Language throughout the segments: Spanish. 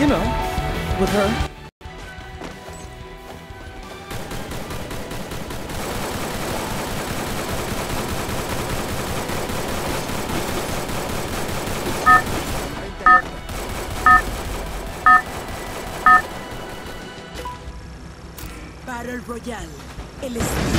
you know, with her. Battle Royale. El estilo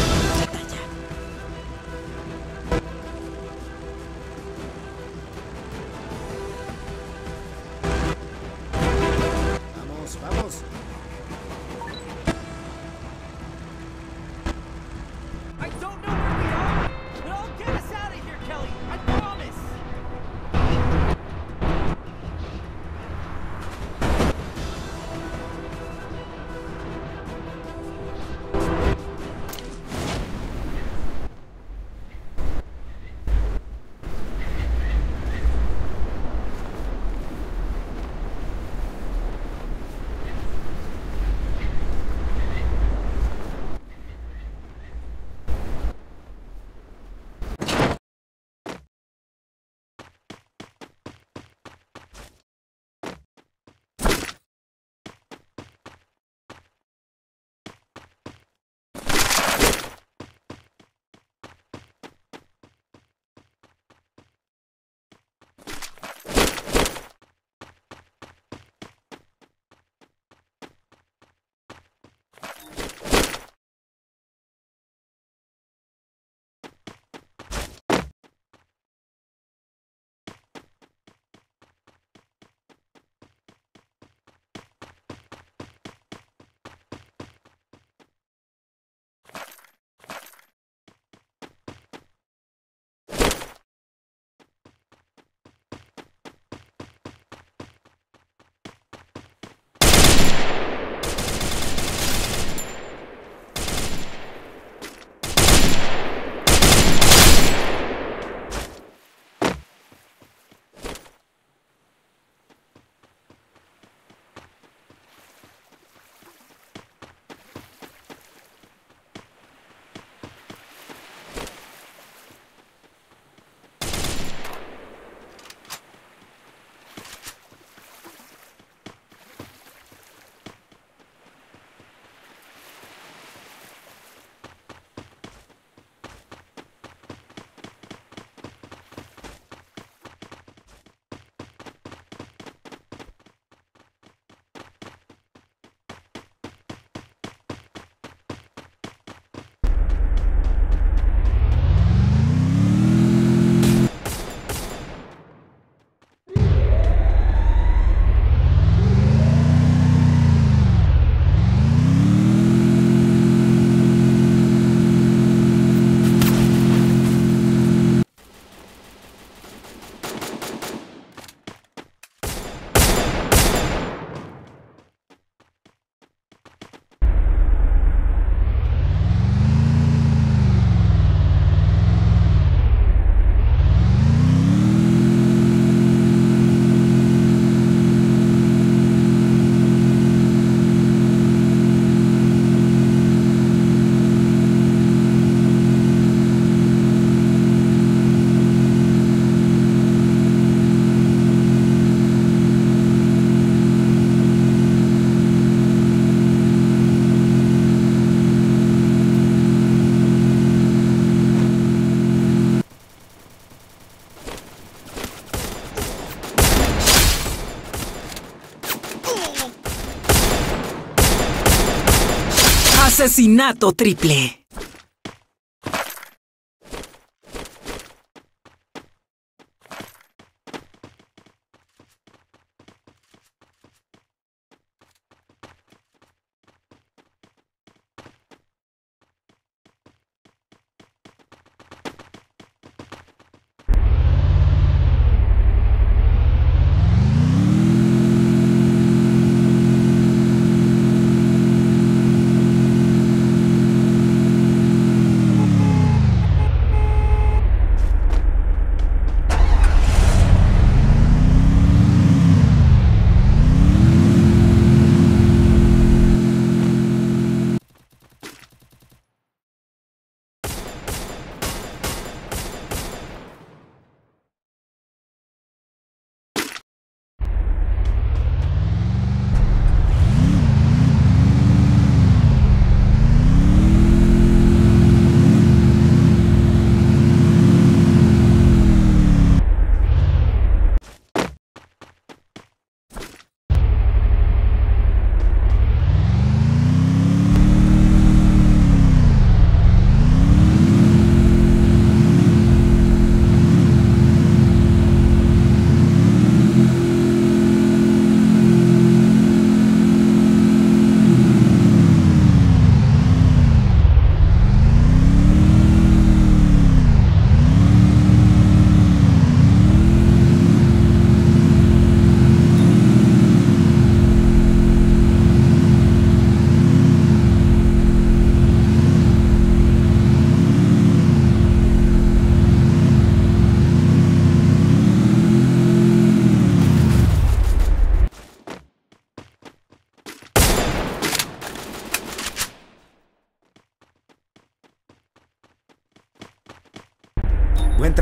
Asesinato triple.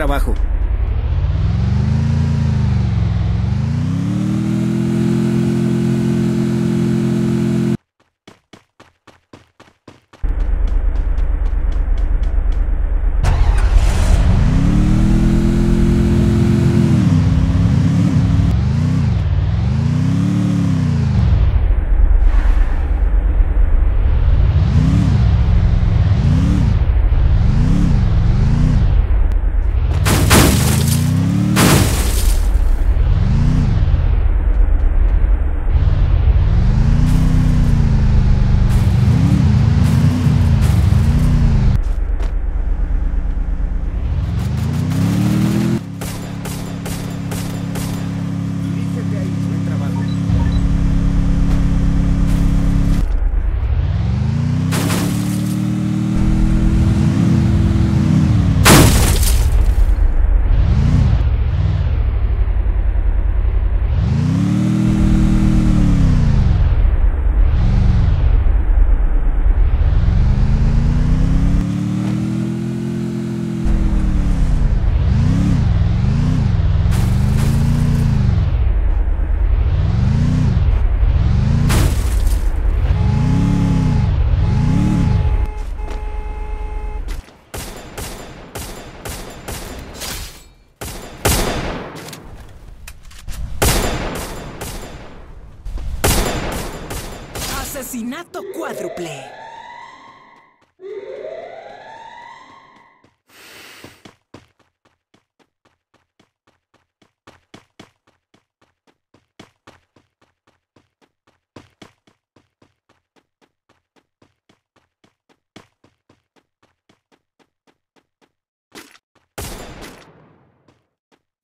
Trabajo.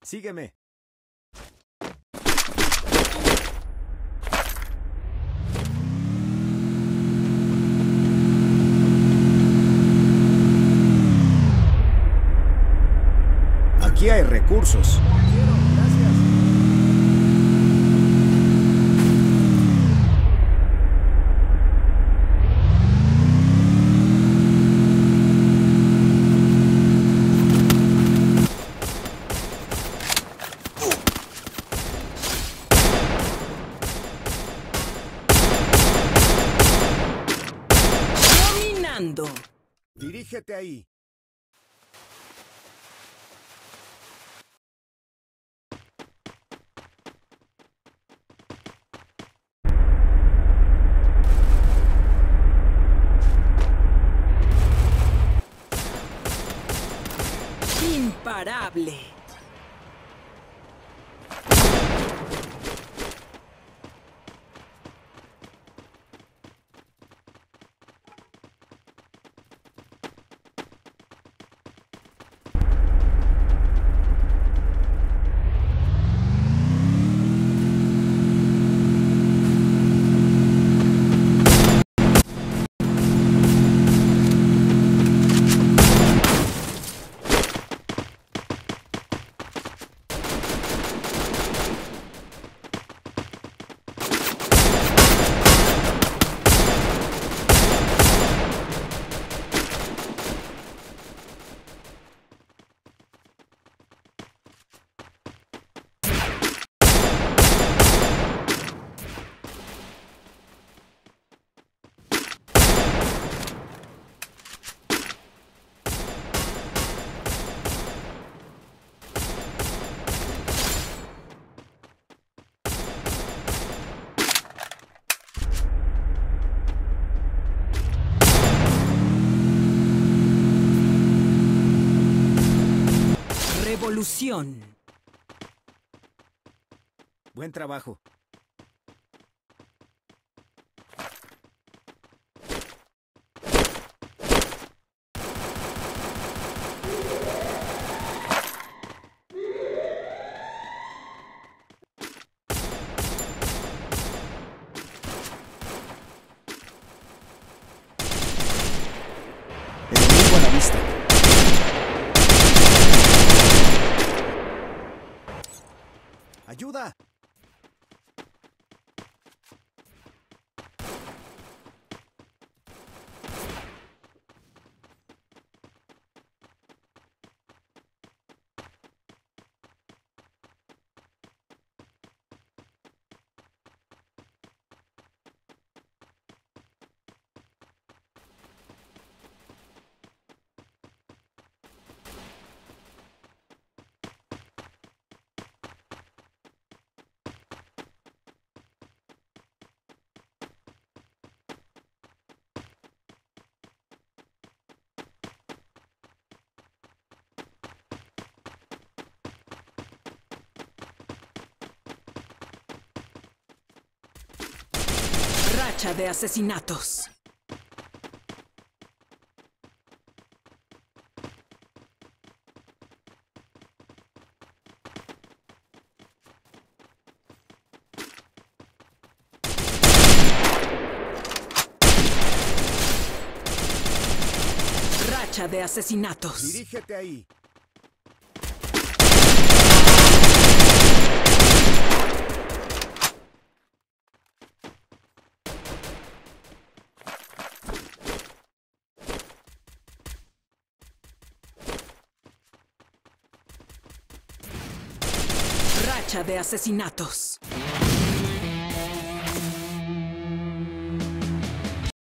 Sígueme. Aquí hay recursos. Dirígete ahí. Imparable. Revolución. Buen trabajo. Racha de asesinatos. Racha de asesinatos. Dirígete ahí. Racha de asesinatos.